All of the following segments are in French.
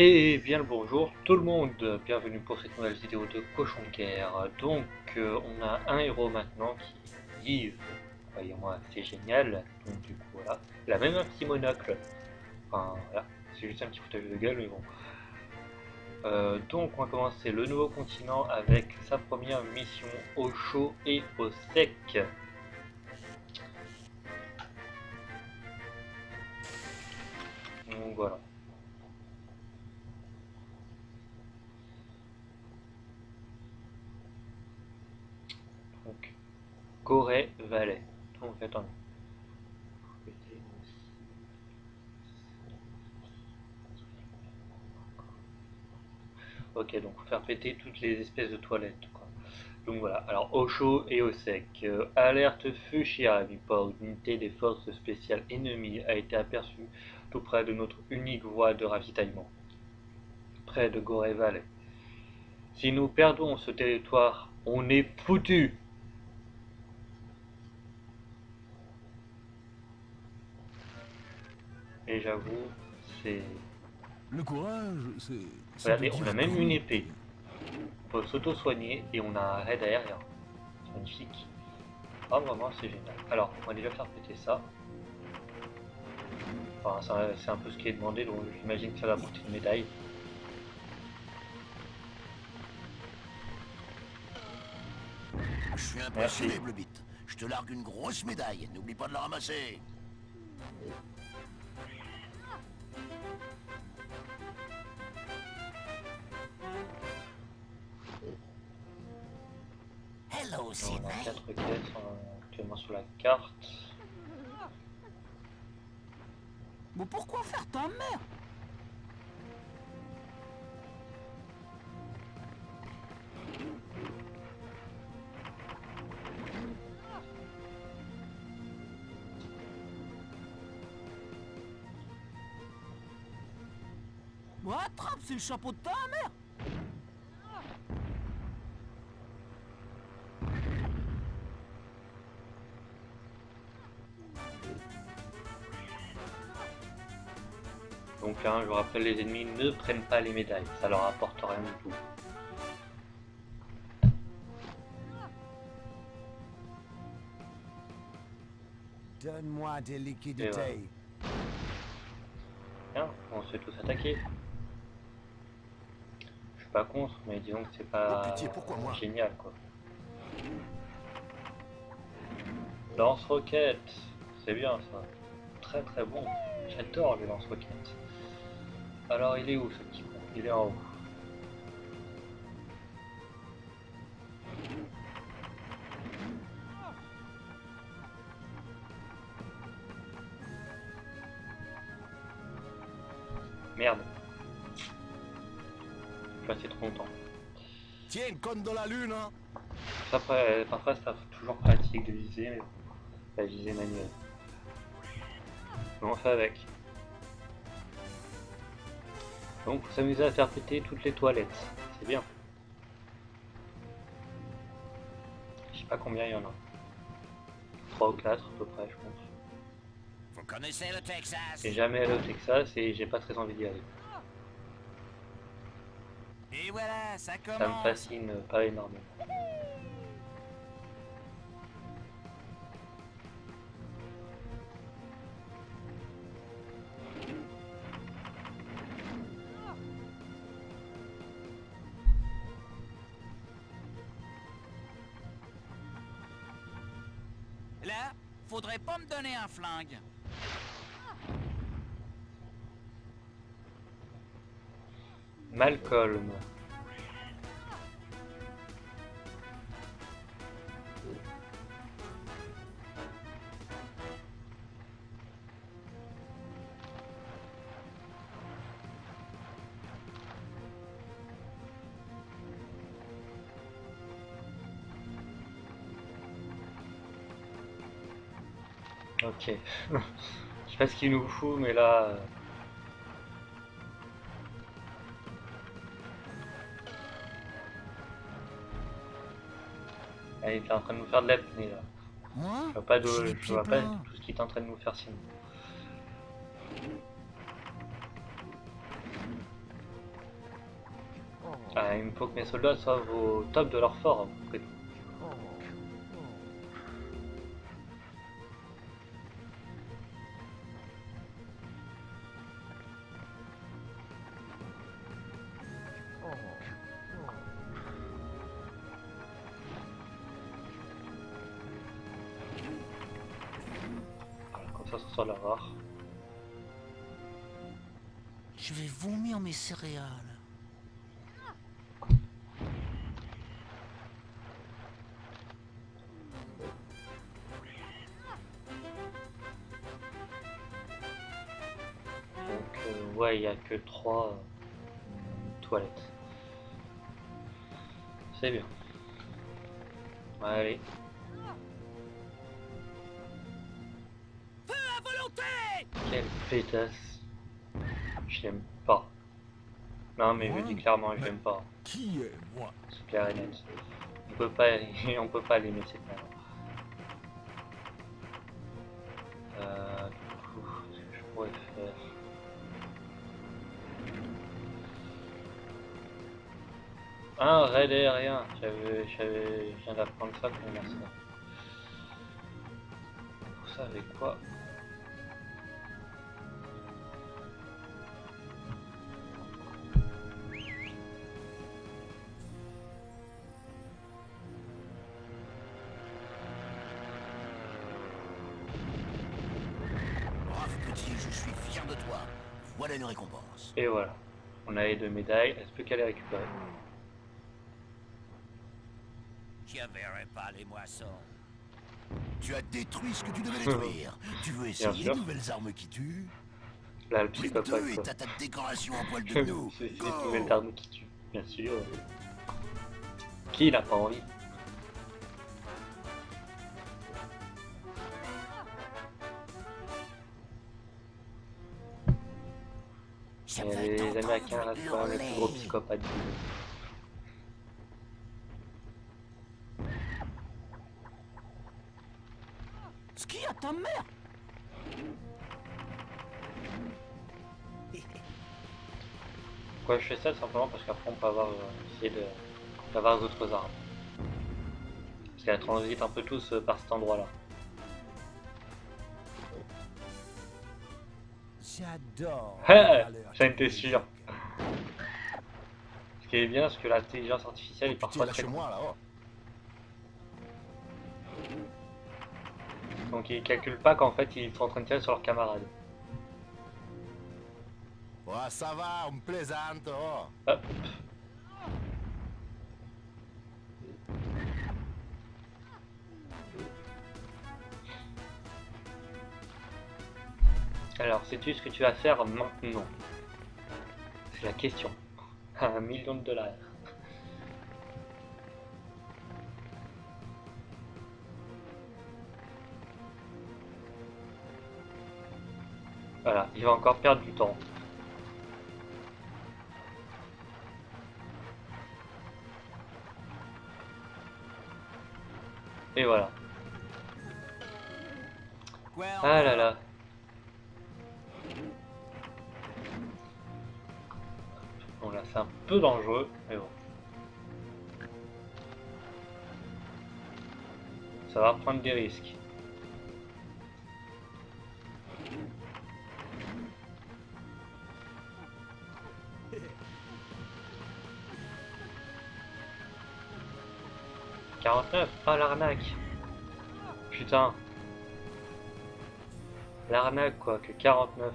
Et bien le bonjour tout le monde, bienvenue pour cette nouvelle vidéo de Cochon Guerre. Donc euh, on a un héros maintenant qui Yves, voyez-moi c'est génial, donc du coup voilà, il a même un petit monocle, enfin voilà, c'est juste un petit foutage de gueule mais bon. Euh, donc on va commencer le nouveau continent avec sa première mission au chaud et au sec. Donc voilà. Donc, Corée Valais. Donc. Ok, donc faire péter toutes les espèces de toilettes. Donc voilà, alors au chaud et au sec. Euh, alerte Fuchsia, Vipor, unité des forces spéciales ennemies a été aperçue tout près de notre unique voie de ravitaillement, près de Gorée Valley. Si nous perdons ce territoire, on est foutu. J'avoue, c'est... Le courage, c'est... Regardez, de on a même une épée. On peut s'auto-soigner et on a un raid aérien. C'est magnifique. Ah, vraiment, c'est génial. Alors, on va déjà faire péter ça. Enfin, ça, c'est un peu ce qui est demandé, donc j'imagine que ça va apporter une médaille. Je suis impressionné, Blubit. Je te largue une grosse médaille. N'oublie pas de la ramasser. Hello, On a Sydney. 4 quêtes euh, actuellement sur la carte. Mais pourquoi faire ta mère? Bon, attrape, c'est le chapeau de ta mère Donc là, je vous rappelle, les ennemis ne prennent pas les médailles. Ça leur apporte rien du tout. Donne-moi des liquidités. Tiens, on se fait tous attaquer. Je suis pas contre, mais disons que c'est pas Oh, pitié, pourquoi moi génial quoi. Lance-roquette, c'est bien ça. Très très bon. J'adore les lance-roquettes. Alors il est où ce petit con? Il est en haut. Merde. Je suis passé trop longtemps. Tiens, une conne de la lune, hein? Après, parfois c'est toujours pratique de viser, mais la viser manuelle. Mais on fait avec. Donc vous s'amusez à faire péter toutes les toilettes, c'est bien. Je sais pas combien il y en a. 3 ou 4 à peu près je pense. Vous connaissez le Texas? J'ai jamais allé au Texas et j'ai pas très envie d'y aller. Et voilà, ça commence. Ça me fascine pas énormément. Un flingue. Malcolm. Ok. Je sais pas ce qu'il nous fout, mais là... euh, Ah, il est en train de nous faire de l'apnée là. Moi Je vois pas, J'ai les je vois pas pleins. tout ce qu'il est en train de nous faire sinon. Ah, il me faut que mes soldats soient au top de leur forme. Ça, sera la rare. Je vais vomir mes céréales. Donc, euh, ouais, il n'y a que 3 toilettes. C'est bien. Allez. Pétasse. Je l'aime pas. Non, mais je dis clairement, je l'aime pas. Qui est moi? C'est clair et net. On peut pas, on peut pas l'aimer, c'est clair. Euh, du coup, ce que je pourrais faire. Un raid aérien. J'avais, j'avais, je viens d'apprendre ça pour l'instant. Pour ça, avec quoi? A deux médailles. Est-ce plus qu'à les récupérer Je verrai pas les moissons. Tu as détruit ce que tu devais détruire. Tu veux essayer de nouvelles armes qui tuent? Là, le psychopathe. deux et t'as ta décoration en poil de nous. C'est une nouvelle arme qui tue, bien sûr. Qui n'a pas envie? Les Américains restent quand même les plus gros psychopathes du monde. Ski à ta mère? Pourquoi je fais ça? Simplement parce qu'après on peut avoir, euh, essayer de- d'avoir d'autres armes. Parce qu'elle transite un peu tous euh, par cet endroit-là. J'adore. J'en étais sûr. Ce qui est bien, c'est que l'intelligence artificielle est parfois très con. là-haut. Donc ils calculent pas qu'en fait ils sont en train de tirer sur leurs camarades. Ouais, ça va, on plaisante. Oh. Hop. Alors, sais-tu ce que tu vas faire maintenant? C'est la question. Un million de dollars. Voilà, il va encore perdre du temps. Et voilà. Ah là là. Peu dangereux, mais bon. Ça va prendre des risques. « 49 Ah l'arnaque Putain L'arnaque quoi, que 49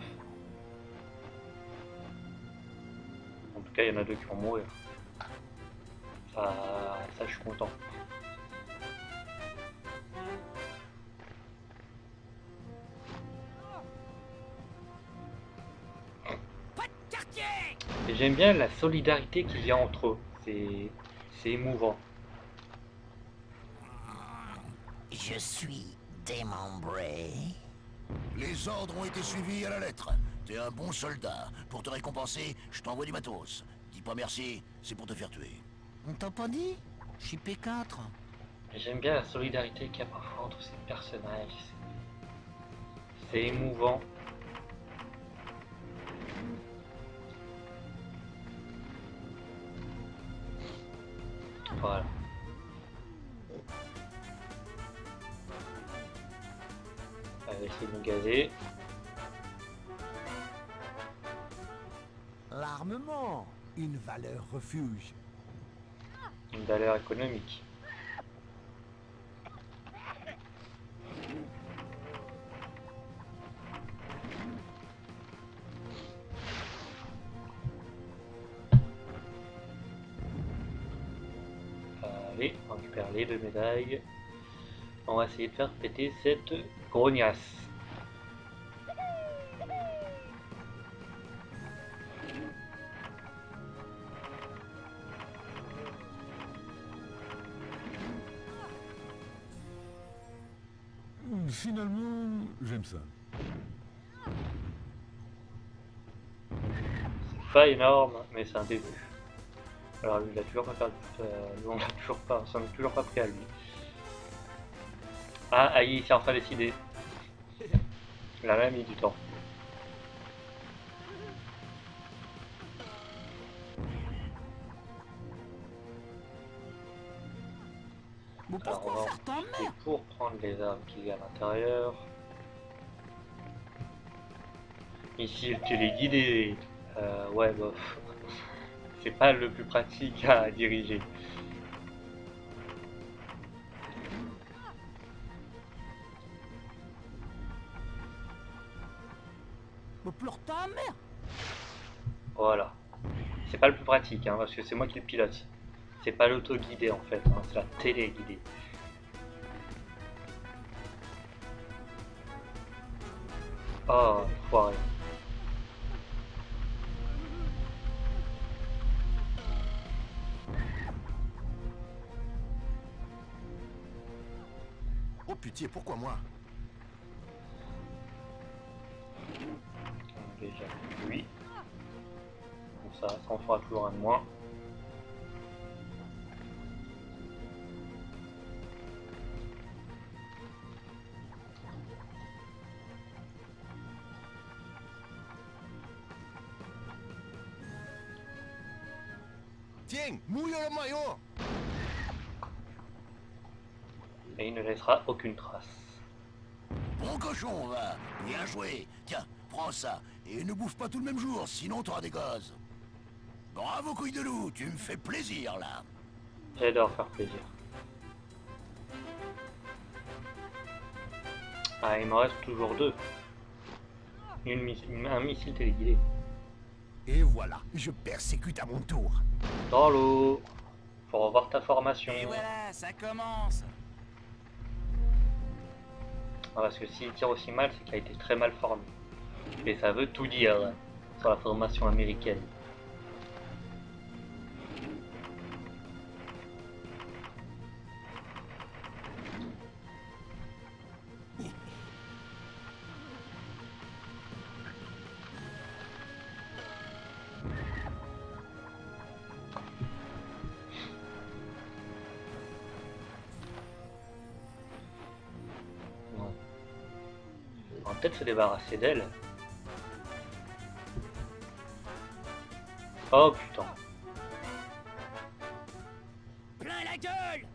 tout cas il y en a deux qui vont mourir. Ça, ça je suis content. Pas de quartier Et j'aime bien la solidarité qu'il y a entre eux. C'est c'est émouvant. Je suis démembré. Les ordres ont été suivis à la lettre. T'es un bon soldat. Pour te récompenser, je t'envoie du matos. Dis pas merci, c'est pour te faire tuer. On t'a pas dit? Je suis P4. J'aime bien la solidarité qu'il y a parfois entre ces personnages. C'est émouvant. Voilà. Allez, c'est de me gazer. Une valeur refuge. Une valeur économique. Allez, on récupère les deux médailles. On va essayer de faire péter cette grognasse. Finalement, j'aime ça. pas énorme, mais c'est un début. Alors lui, il a toujours pas perdu, euh, on l'a toujours pas, ça toujours pas pris à lui. Ah, Aïe, il s'est enfin décidé. Il a même mis du temps. Les armes qu'il y a à l'intérieur. Ici, le téléguidé. Euh, ouais, bof. C'est pas le plus pratique à diriger. Mais pleure ta mère Voilà. C'est pas le plus pratique, hein, parce que c'est moi qui le pilote. C'est pas l'auto-guidé en fait, hein, c'est la télé-guidée. Oh, foiré. Oh pitié, pourquoi moi? Déjà, lui. Comme ça, ça en fera toujours un de moins. Maillot Et il ne laissera aucune trace. Bon cochon, va Bien joué Tiens, prends ça, et ne bouffe pas tout le même jour, sinon t'auras des gaz. Bravo, couille de loup, tu me fais plaisir, là J'adore faire plaisir. Ah, il me reste toujours deux. Une miss- une- un missile téléguidé. Et voilà, je persécute à mon tour. Dans l'eau. Faut revoir ta formation. Et voilà, ça commence Ah, parce que s'il tire aussi mal, c'est qu'il a été très mal formé. Et ça veut tout dire sur la formation américaine. Se débarrasser d'elle. Oh putain. Plein la gueule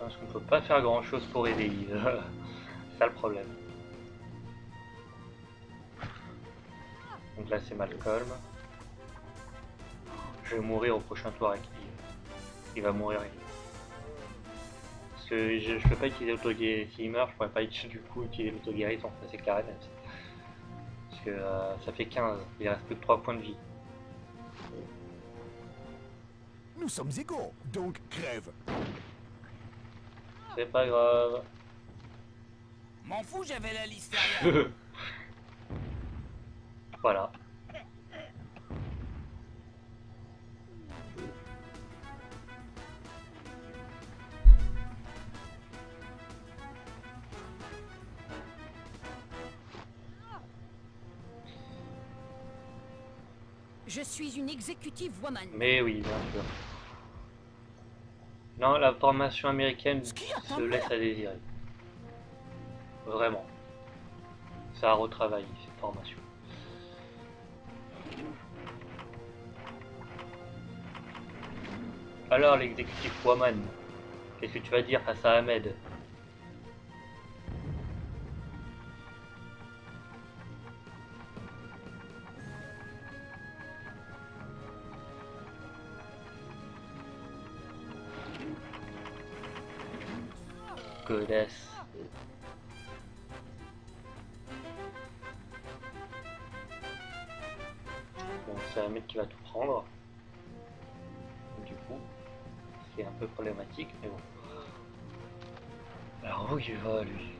Parce qu'on peut pas faire grand chose pour aider. C'est ça le problème. Donc là c'est Malcolm. Je vais mourir au prochain tour avec lui. Il va mourir. lui. Parce que je, je peux pas utiliser l'auto-guérison. S'il meurt, je pourrais pas du coup utiliser l'auto-guérison. Ça c'est clair et net. Parce que euh, ça fait 15. Il reste plus que 3 points de vie. Nous sommes égaux, donc crève. C'est pas grave. M'en fous, j'avais la liste derrière exécutive woman. Mais oui, bien sûr. Non, la formation américaine se laisse à désirer. Vraiment. Ça a retravaillé cette formation. Alors l'exécutif Woman, qu'est-ce que tu vas dire face à Ahmed? Bon, c'est un mec qui va tout prendre. Du coup, c'est un peu problématique, mais bon. Alors où il va lui?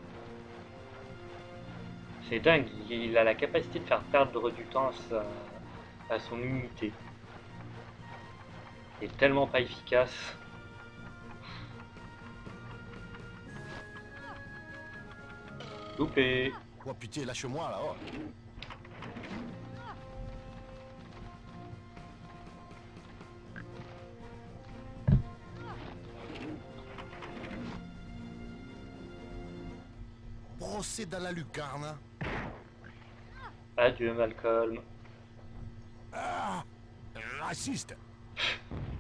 C'est dingue, il a la capacité de faire perdre du temps à, à son unité. Il est tellement pas efficace. Loupé Oh putain, lâche-moi là. oh. Brosser dans la lucarne. Adieu Malcolm. Ah Raciste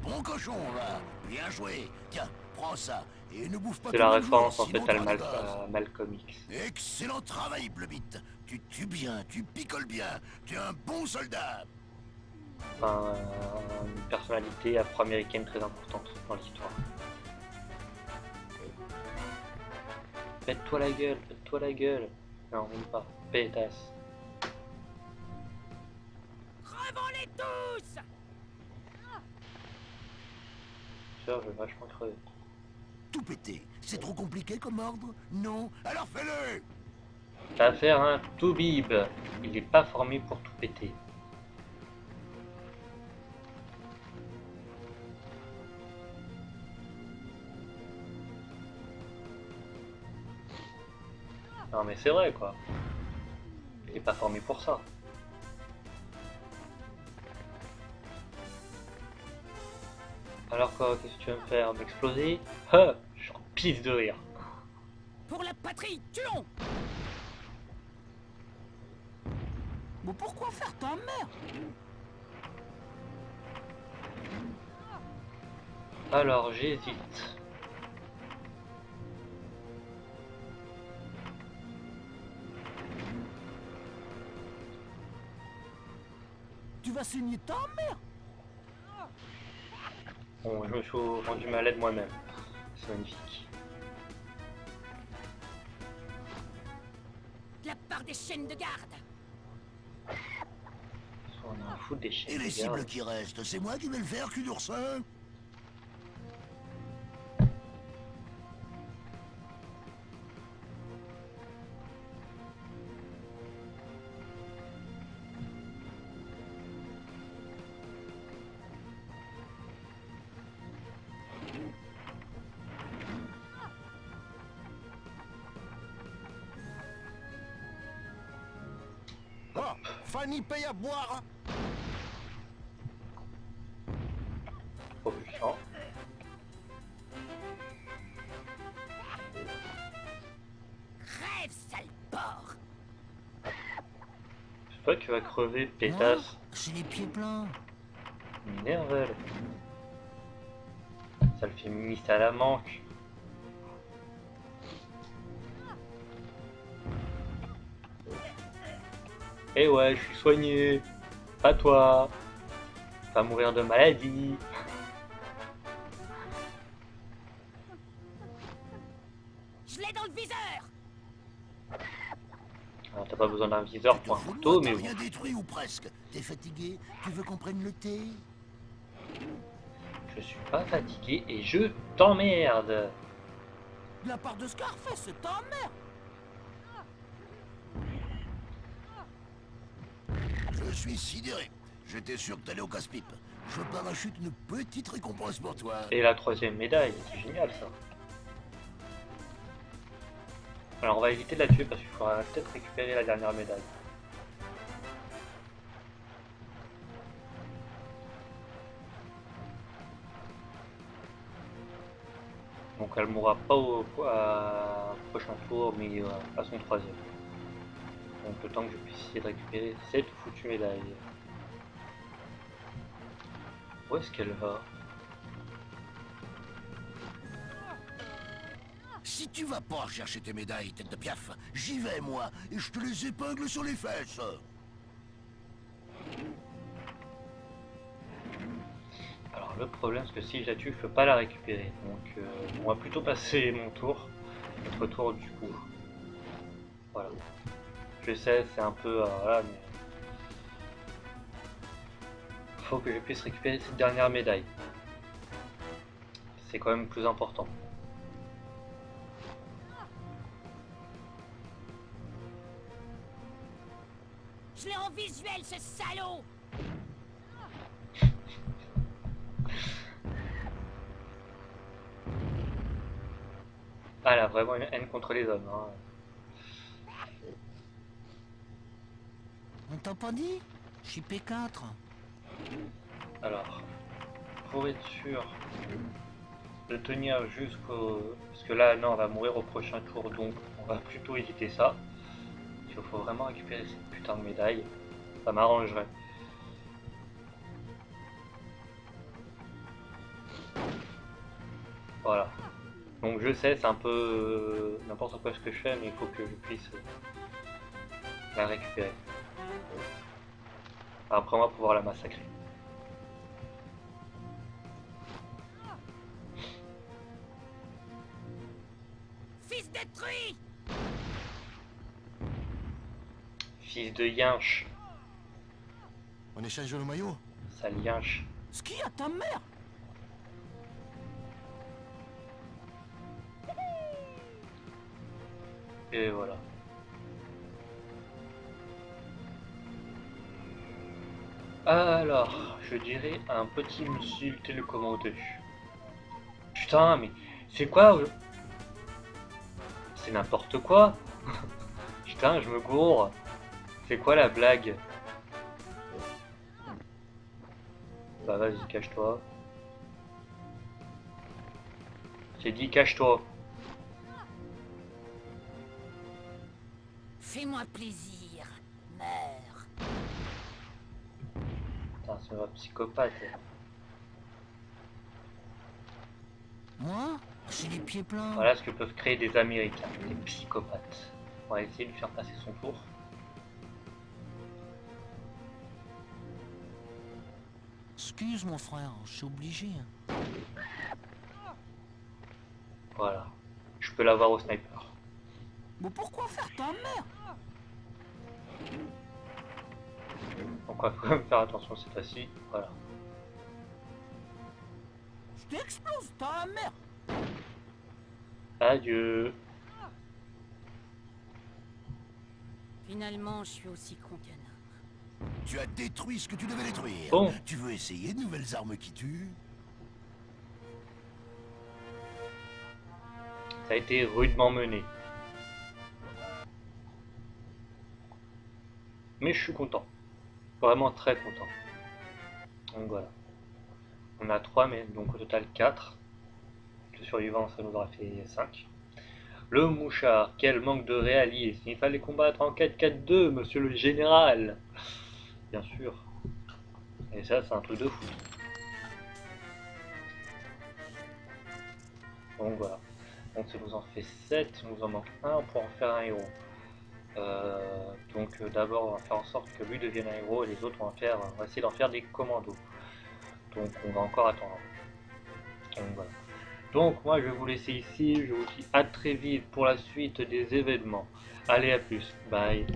Bon cochon, là Bien joué Tiens, prends ça, et ne bouffe pas C'est la référence en fait à, Mal- à Malcolm X. Excellent travail, Blebit Tu tues bien, tu picoles bien, tu es un bon soldat Enfin, une personnalité afro-américaine très importante dans l'histoire. Pète-toi la gueule, pète-toi la gueule. Non, même pas. Pétasse. Revends-les tous Sûr, je vais vachement crever. Tout péter, c'est trop compliqué comme ordre Non? Alors fais-le Ça va faire un Toubib. Il est pas formé pour tout péter. Non mais c'est vrai quoi. Il est pas formé pour ça. Alors quoi, qu'est-ce que tu veux me faire M'exploser Ah J'en pisse de rire. Pour la patrie, tuons Mais pourquoi faire ta mère? Alors j'hésite. Tu vas saigner ta mère? Bon, je me suis rendu malade moi-même. C'est magnifique. De la part des chaînes de garde On a un fou des chiens. Et les de garde. cibles qui restent, c'est moi qui vais le faire, cul d'oursin Fanny paye à boire Propulsant. Crève, sale porc C'est toi qui vas crever, pétasse. C'est les pieds pleins Minervel. Ça le fait ministre à la manque. Eh ouais, je suis soigné. Pas toi. Va mourir de maladie. Je l'ai dans le viseur Alors, T'as pas besoin d'un viseur pour un couteau, mais rien détruit ou presque. T'es fatigué Tu veux qu'on prenne le thé? Je suis pas fatigué et je t'emmerde. De la part de Scarface, c'est suis sidéré. J'étais sûr que t'allais au casse-pipe. Je parachute une petite récompense pour toi. Et la troisième médaille, c'est génial ça. Alors on va éviter de la tuer parce qu'il faudra peut-être récupérer la dernière médaille. Donc elle mourra pas au prochain tour, mais euh, à son troisième. Donc le temps que je puisse essayer de récupérer cette foutue médaille. Où est-ce qu'elle va? Si tu vas pas chercher tes médailles, tête de piaf, j'y vais, moi, et je te les épingle sur les fesses. Alors le problème c'est que si je la tue, je peux pas la récupérer. Donc euh, on va plutôt passer mon tour. Notre tour du coup. Voilà. Je sais, c'est un peu... euh, voilà, mais... Faut que je puisse récupérer cette dernière médaille. C'est quand même plus important. Je l'ai en visuel, ce salaud Ah, a vraiment une haine contre les hommes. hein. Pas dit Je suis P4. Alors, pour être sûr de tenir jusqu'au... Parce que là, non, on va mourir au prochain tour, donc on va plutôt éviter ça. Il faut vraiment récupérer cette putain de médaille. Ça m'arrangerait. Voilà. Donc je sais, c'est un peu euh, n'importe quoi ce que je fais, mais il faut que je puisse la récupérer. Après, on va pouvoir la massacrer. Fils détruit Fils de yinche, On échange le maillot? Sale yinche. Ce qui a ta mère? Et voilà. Alors, je dirais un petit missile télécommandé. Putain, mais c'est quoi C'est n'importe quoi Putain, je me gourre. C'est quoi la blague Bah vas-y, cache-toi. J'ai dit cache-toi. Fais-moi plaisir, Putain, c'est un psychopathe. Moi J'ai les pieds pleins. Voilà ce que peuvent créer des Américains, des psychopathes. On va essayer de lui faire passer son tour. Excuse mon frère, je suis obligé. hein. Voilà. Je peux l'avoir au sniper. Mais pourquoi faire ta mère? Donc on va quand même faire attention cette fois-ci. Voilà. Je t'explose ta mère Adieu. Finalement, je suis aussi con qu'un homme. Tu as détruit ce que tu devais détruire. Bon. Tu veux essayer de nouvelles armes qui tuent? Ça a été rudement mené. Mais je suis content. Vraiment très content. Donc voilà. On a 3, mais donc au total 4. Le survivant, ça nous aura fait 5. Le mouchard, quel manque de réalisme. Il fallait combattre en 4-4-2, monsieur le général. Bien sûr. Et ça, c'est un truc de fou. Donc voilà. Donc ça nous en fait 7, il nous en manque un, on pourra en faire un héros. Euh, donc euh, d'abord on va faire en sorte que lui devienne un héros et les autres on va, faire, essayer d'en faire des commandos. Donc on va encore attendre. Donc voilà. Donc moi je vais vous laisser ici, je vous dis à très vite pour la suite des événements. Allez à plus, bye.